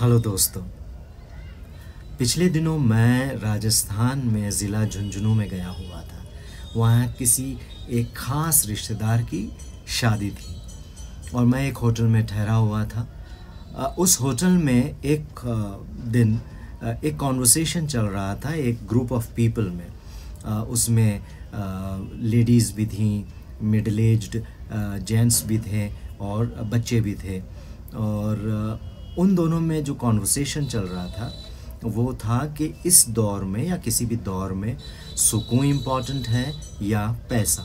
Hello दोस्तों। पिछले दिनों मैं राजस्थान में ज़िला झुंझुनू में गया हुआ था। वहाँ किसी एक ख़ास रिश्तेदार की शादी थी और मैं एक होटल में ठहरा हुआ था। उस होटल में एक दिन एक कॉन्वर्सेशन चल रहा था एक ग्रुप ऑफ़ पीपल में। उसमें लेडीज़ भी थी मिडल एज्ड जेंट्स भी थे और बच्चे भी थे। और उन दोनों में जो कॉन्वर्सेशन चल रहा था, वो था कि इस दौर में या किसी भी दौर में सुकून इंपॉर्टेंट है या पैसा।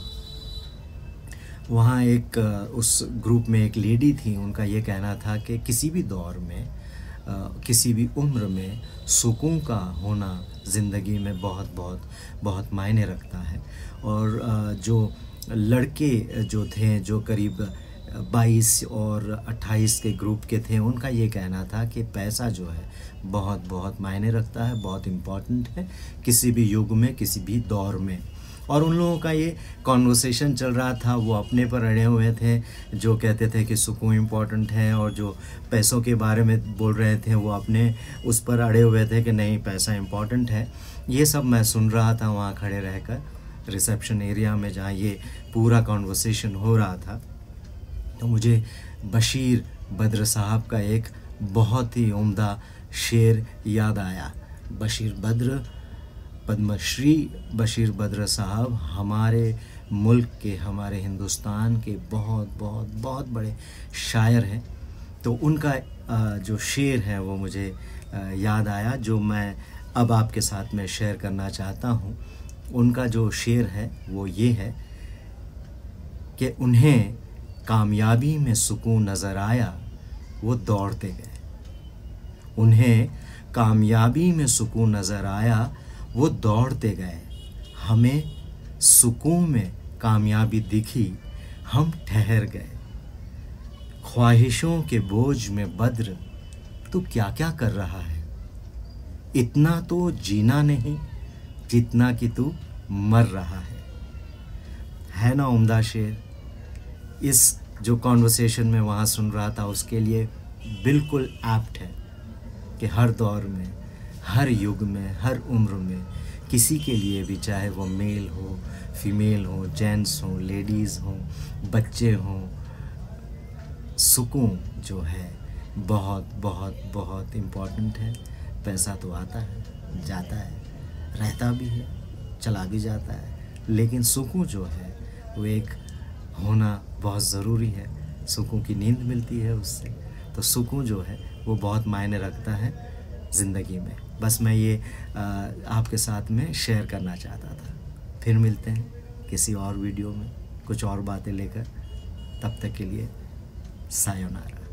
वहाँ एक उस ग्रुप में एक लेडी थी, उनका ये कहना था कि किसी भी दौर में किसी भी उम्र में सुकून का होना ज़िंदगी में बहुत बहुत बहुत मायने रखता है। और जो लड़के जो थे, जो करीब बाईस और अट्ठाईस के ग्रुप के थे, उनका ये कहना था कि पैसा जो है बहुत बहुत मायने रखता है, बहुत इंपॉर्टेंट है, किसी भी युग में, किसी भी दौर में। और उन लोगों का ये कॉन्वर्सेशन चल रहा था, वो अपने पर अड़े हुए थे, जो कहते थे कि सुकून इंपॉर्टेंट है और जो पैसों के बारे में बोल रहे थे, वो अपने उस पर अड़े हुए थे कि नहीं, पैसा इंपॉर्टेंट है। ये सब मैं सुन रहा था, वहाँ खड़े रहकर रिसेप्शन एरिया में जहाँ ये पूरा कॉन्वर्सेशन हो रहा था। तो मुझे बशीर बद्र साहब का एक बहुत ही उम्दा शेर याद आया। बशीर बद्र, पद्मश्री बशीर बद्र साहब हमारे मुल्क के, हमारे हिंदुस्तान के बहुत बहुत बहुत बड़े शायर हैं। तो उनका जो शेर है वो मुझे याद आया, जो मैं अब आपके साथ में शेयर करना चाहता हूँ। उनका जो शेर है वो ये है कि उन्हें कामयाबी में सुकून नज़र आया, वो दौड़ते गए। उन्हें कामयाबी में सुकून नज़र आया, वो दौड़ते गए। हमें सुकून में कामयाबी दिखी, हम ठहर गए। ख्वाहिशों के बोझ में बद्र, तू क्या क्या कर रहा है? इतना तो जीना नहीं, जितना कि तू मर रहा है। है ना उम्दा शेर? इस जो कॉन्वर्सेशन में वहाँ सुन रहा था, उसके लिए बिल्कुल एप्ट है कि हर दौर में, हर युग में, हर उम्र में किसी के लिए भी, चाहे वो मेल हो फीमेल हो जेंट्स हो लेडीज़ हो, बच्चे हों, सुकून जो है बहुत बहुत बहुत इंपॉर्टेंट है। पैसा तो आता है, जाता है, रहता भी है, चला भी जाता है। लेकिन सुकून जो है, वो एक होना बहुत ज़रूरी है। सुकून की नींद मिलती है उससे। तो सुकून जो है, वो बहुत मायने रखता है ज़िंदगी में। बस मैं ये आपके साथ में शेयर करना चाहता था। फिर मिलते हैं किसी और वीडियो में। कुछ और बातें लेकर। तब तक के लिए सायोनारा